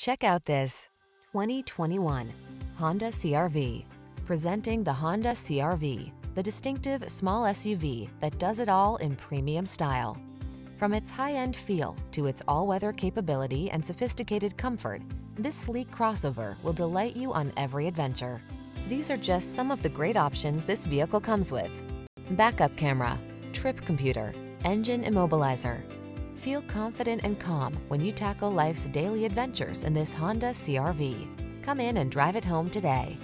Check out this 2021 Honda CRV. Presenting the Honda CRV, the distinctive small SUV that does it all in premium style. From its high-end feel to its all-weather capability and sophisticated comfort, this sleek crossover will delight you on every adventure. These are just some of the great options this vehicle comes with. Backup camera, trip computer, engine immobilizer. Feel confident and calm when you tackle life's daily adventures in this Honda CRV. Come in and drive it home today.